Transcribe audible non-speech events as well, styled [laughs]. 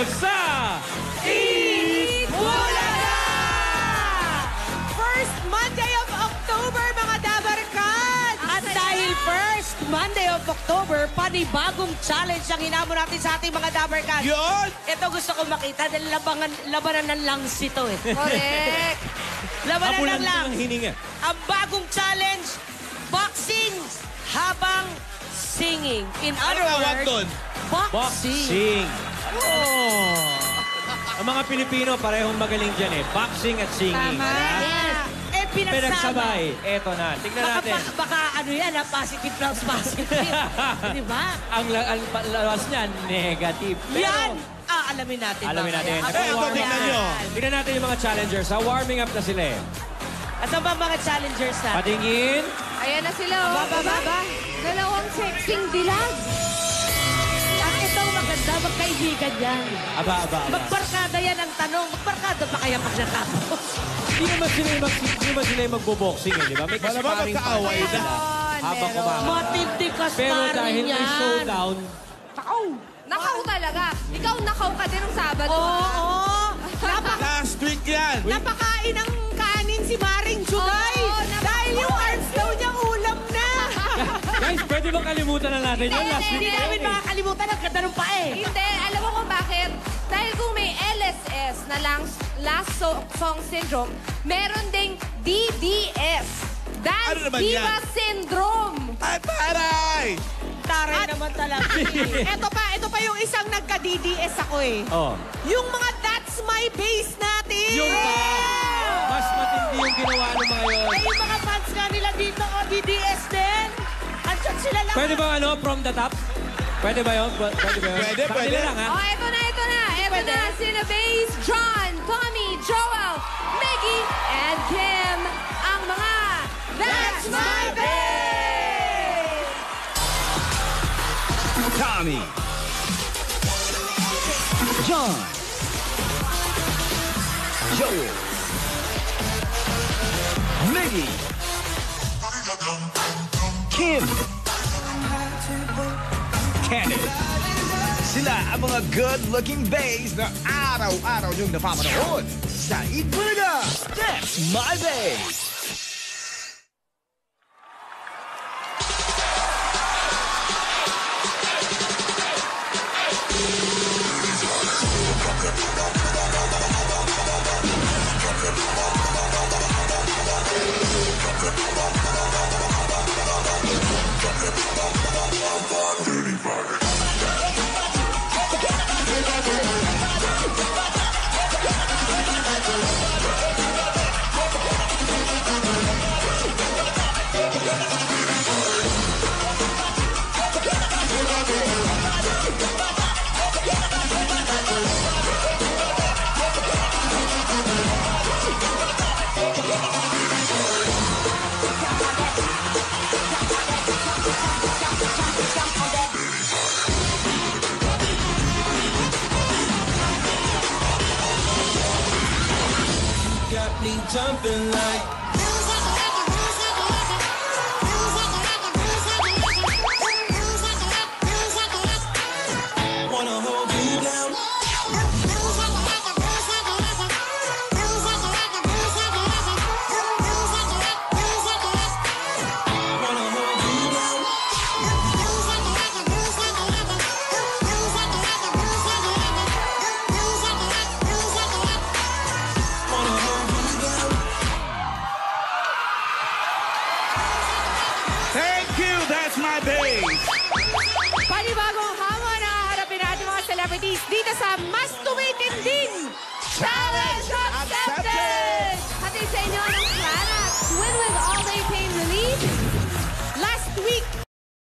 dito sa... Bulaga! First Monday of October, mga Dabarkan! At dahil first Monday of October, panibagong challenge ang hinamo natin sa ating mga Dabarkan. Yun! Ito gusto ko makita dahil labangan, labanan ng lungs ito eh. Correct. [laughs] labanan ng din ang lungs. hininga. Ang bagong challenge, boxing habang singing. In other Ano tawag words, doon? boxing. Boxing. Oh. Ang mga Pilipino, parehong magaling dyan eh. Boxing at singing. Tama. Yes. Eh, pinagsama. Pinagsabay. Eto na. Tignan Baka, natin. baka, baka ano yan, ha? positive plus positive. [laughs] Di ba? Ang, la- ang pa- lawas niya, negative. Pero, Yan! Ah, alamin natin. Alamin mamaya. natin. Ang Eh, ito, warming tingnan up. nyo. Tignan natin yung mga challengers. Ha? Warming up na sila eh. Ba ang mga challengers natin? Patingin. Ayan na sila. oh. Aba, aba, magkaibigan yan. Aba, aba, aba. Magbarkada yan ang tanong. Magbarkada pa kaya pag natapos? Hindi naman sila yung, mag, hindi naman sila yung magbo-boxing eh, di ba? May Wala ba kasparing magkaaway partner na? sila Habang kumakanta. Matindi ka Pero dahil may showdown, Nakaw talaga. Ikaw nakaw ka din ng Sabado. Oo, oo. Napaka Last week yan! napakain pwede bang kalimutan na natin yun? Last Hindi week namin yun eh. makakalimutan ang ganda ng pae. Hindi, alam mo kung bakit? Dahil kung may LSS na lang last so- song syndrome, meron ding DDS. Dance Ano naman Diva yan? Syndrome. Ay, paray! Taray naman talaga. [laughs] ito pa, ito pa yung isang nagka-DDS ako eh. Oh. Yung mga That's My Base natin. Yung pa, mas matindi yung ginawa ng mga yun. Ay, yung mga fans nga nila dito, o DDS din. Andiyan sila lang. Pwede ba ano, from the top? Pwede ba yun? Pwede ba yun? Pwede, Sa pwede. kanila lang, ha? Oh, eto na, eto na. Eto Pwede? na. Sina Bass, John, Tommy, Joel, Maggie, and Kim. Ang mga That's My Bass! Tommy. John. Joel. Miggy. Sila ang mga good-looking bays na araw-araw niyong napapanood sa Itbulaga. That's my bass. Got me jumping like celebrities dito sa Mas